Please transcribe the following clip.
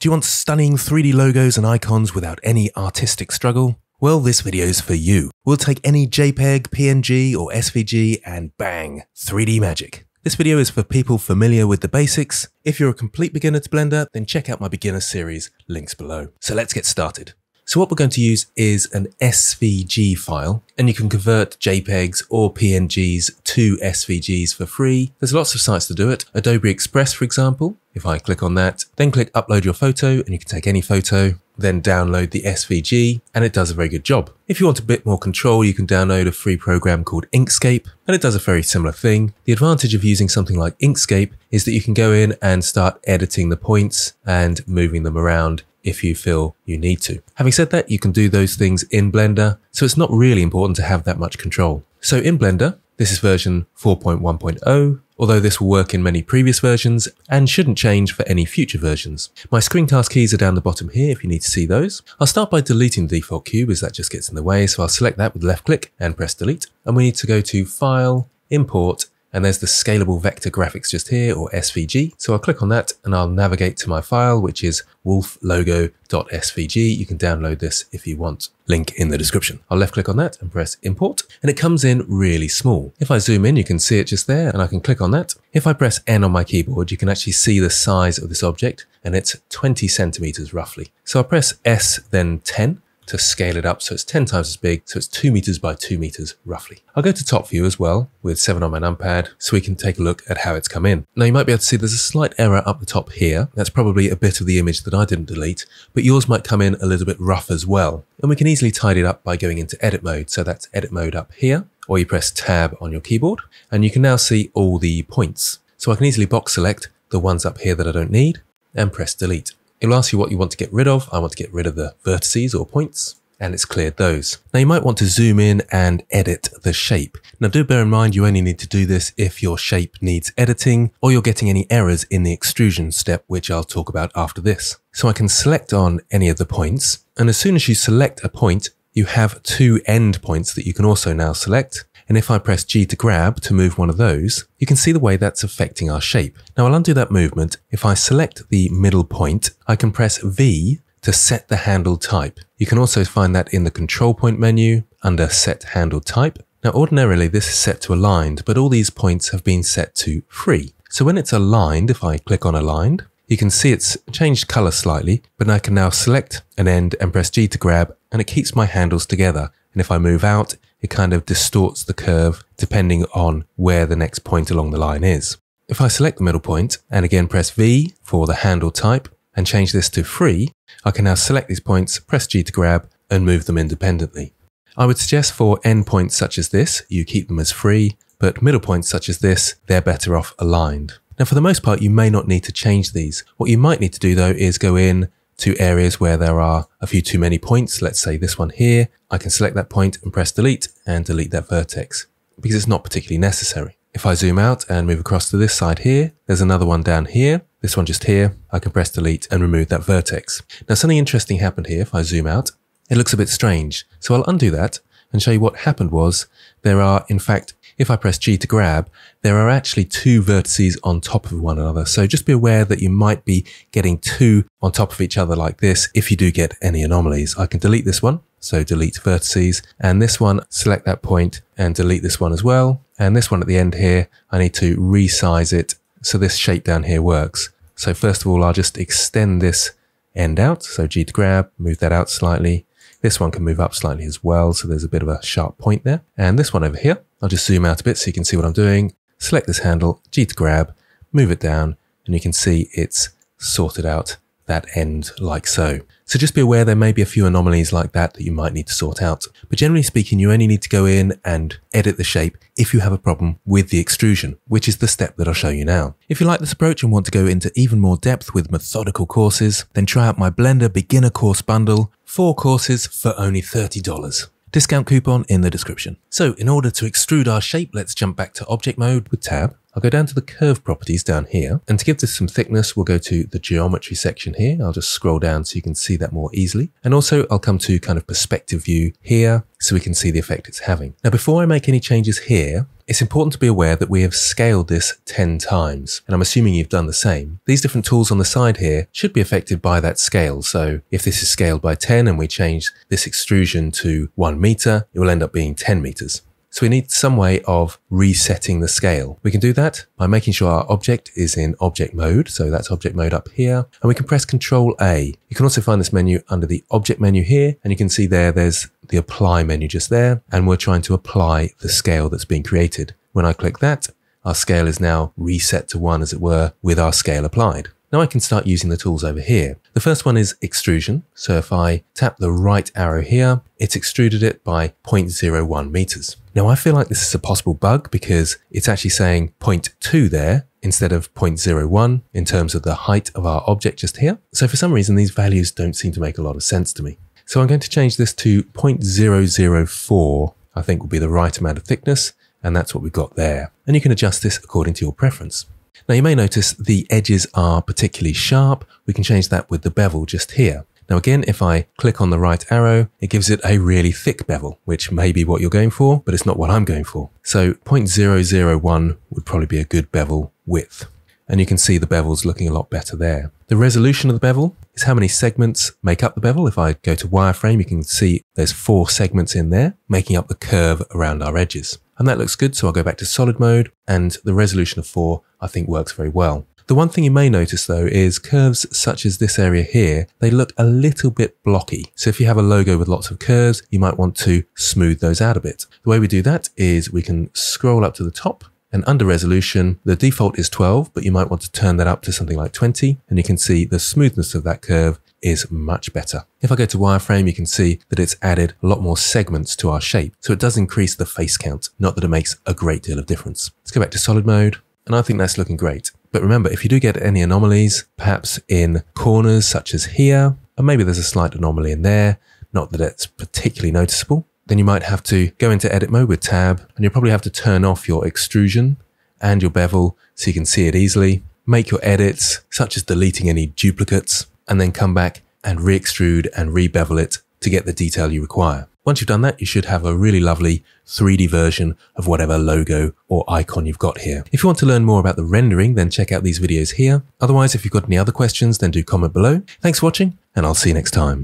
Do you want stunning 3D logos and icons without any artistic struggle? Well, this video is for you. We'll take any JPEG, PNG, or SVG and bang, 3D magic. This video is for people familiar with the basics. If you're a complete beginner to Blender, then check out my beginner series, links below. So let's get started. So what we're going to use is an SVG file, and you can convert JPEGs or PNGs to SVGs for free. There's lots of sites to do it. Adobe Express, for example. If I click on that, then click upload your photo, and you can take any photo, then download the SVG, and it does a very good job. If you want a bit more control, you can download a free program called Inkscape, and it does a very similar thing. The advantage of using something like Inkscape is that you can go in and start editing the points and moving them around if you feel you need to. Having said that, you can do those things in Blender, so it's not really important to have that much control. So in Blender, this is version 4.1.0, although this will work in many previous versions and shouldn't change for any future versions. My screencast keys are down the bottom here if you need to see those. I'll start by deleting the default cube as that just gets in the way, so I'll select that with left click and press delete. And we need to go to File, Import, and there's the scalable vector graphics just here or SVG. So I'll click on that and I'll navigate to my file, which is wolflogo.svg. You can download this if you want. Link in the description. I'll left click on that and press import and it comes in really small. If I zoom in, you can see it just there and I can click on that. If I press N on my keyboard, you can actually see the size of this object and it's 20 centimeters roughly. So I'll press S then 10 to scale it up so it's 10 times as big, so it's 2 meters by 2 meters roughly. I'll go to top view as well with 7 on my numpad so we can take a look at how it's come in. Now you might be able to see there's a slight error up the top here. That's probably a bit of the image that I didn't delete, but yours might come in a little bit rough as well. And we can easily tidy it up by going into edit mode. So that's edit mode up here, or you press tab on your keyboard and you can now see all the points. So I can easily box select the ones up here that I don't need and press delete. It'll ask you what you want to get rid of. I want to get rid of the vertices or points and it's cleared those. Now you might want to zoom in and edit the shape. Now do bear in mind you only need to do this if your shape needs editing or you're getting any errors in the extrusion step, which I'll talk about after this. So I can select on any of the points and as soon as you select a point, you have two end points that you can also now select. And if I press G to grab to move one of those, you can see the way that's affecting our shape. Now I'll undo that movement. If I select the middle point, I can press V to set the handle type. You can also find that in the control point menu under set handle type. Now ordinarily this is set to aligned, but all these points have been set to free. So when it's aligned, if I click on aligned, you can see it's changed color slightly, but I can now select an end and press G to grab and it keeps my handles together. And if I move out, it kind of distorts the curve depending on where the next point along the line is. If I select the middle point and again press V for the handle type and change this to free, I can now select these points, press G to grab and move them independently. I would suggest for endpoints such as this, you keep them as free, but middle points such as this, they're better off aligned. Now for the most part, you may not need to change these. What you might need to do though is go in to areas where there are a few too many points, let's say this one here, I can select that point and press delete and delete that vertex because it's not particularly necessary. If I zoom out and move across to this side here, there's another one down here, this one just here, I can press delete and remove that vertex. Now something interesting happened here if I zoom out. It looks a bit strange, so I'll undo that and show you what happened was there are in fact if I press G to grab, there are actually two vertices on top of one another. So just be aware that you might be getting two on top of each other like this if you do get any anomalies. I can delete this one. So delete vertices and this one, select that point and delete this one as well. And this one at the end here, I need to resize it so this shape down here works. So first of all, I'll just extend this end out. So G to grab, move that out slightly. This one can move up slightly as well, so there's a bit of a sharp point there. And this one over here, I'll just zoom out a bit so you can see what I'm doing. Select this handle, G to grab, move it down, and you can see it's sorted out that end like so. So just be aware there may be a few anomalies like that that you might need to sort out. But generally speaking, you only need to go in and edit the shape if you have a problem with the extrusion, which is the step that I'll show you now. If you like this approach and want to go into even more depth with methodical courses, then try out my Blender beginner course bundle, four courses for only $30. Discount coupon in the description. So in order to extrude our shape, let's jump back to object mode with tab. I'll go down to the curve properties down here. And to give this some thickness, we'll go to the geometry section here. I'll just scroll down so you can see that more easily. And also I'll come to kind of perspective view here. so we can see the effect it's having. Now, before I make any changes here, it's important to be aware that we have scaled this 10 times, and I'm assuming you've done the same. These different tools on the side here should be affected by that scale. So if this is scaled by 10 and we change this extrusion to one meter, it will end up being 10 meters. So we need some way of resetting the scale. We can do that by making sure our object is in object mode. So that's object mode up here. And we can press Control A. You can also find this menu under the object menu here. And you can see there, there's the apply menu just there. And we're trying to apply the scale that's being created. When I click that, our scale is now reset to one as it were with our scale applied. Now I can start using the tools over here. The first one is extrusion. So if I tap the right arrow here, it's extruded it by 0.01 meters. Now I feel like this is a possible bug because it's actually saying 0.2 there instead of 0.01 in terms of the height of our object just here. So for some reason, these values don't seem to make a lot of sense to me. So I'm going to change this to 0.004, I think will be the right amount of thickness. And that's what we've got there. And you can adjust this according to your preference. Now you may notice the edges are particularly sharp. We can change that with the bevel just here. Now again, if I click on the right arrow, it gives it a really thick bevel, which may be what you're going for, but it's not what I'm going for. So 0.001 would probably be a good bevel width. And you can see the bevel's looking a lot better there. The resolution of the bevel is how many segments make up the bevel. If I go to wireframe, you can see there's four segments in there, making up the curve around our edges. And that looks good, so I'll go back to solid mode, and the resolution of 4 I think works very well. The one thing you may notice though is curves such as this area here, they look a little bit blocky. So if you have a logo with lots of curves, you might want to smooth those out a bit. The way we do that is we can scroll up to the top and under resolution, the default is 12, but you might want to turn that up to something like 20. And you can see the smoothness of that curve is much better. If I go to wireframe, you can see that it's added a lot more segments to our shape. So it does increase the face count, not that it makes a great deal of difference. Let's go back to solid mode. And I think that's looking great. But remember, if you do get any anomalies, perhaps in corners such as here, and maybe there's a slight anomaly in there, not that it's particularly noticeable, then you might have to go into edit mode with tab, and you'll probably have to turn off your extrusion and your bevel so you can see it easily. Make your edits, such as deleting any duplicates, and then come back and re-extrude and re-bevel it to get the detail you require. Once you've done that, you should have a really lovely 3D version of whatever logo or icon you've got here. If you want to learn more about the rendering, then check out these videos here. Otherwise, if you've got any other questions, then do comment below. Thanks for watching, and I'll see you next time.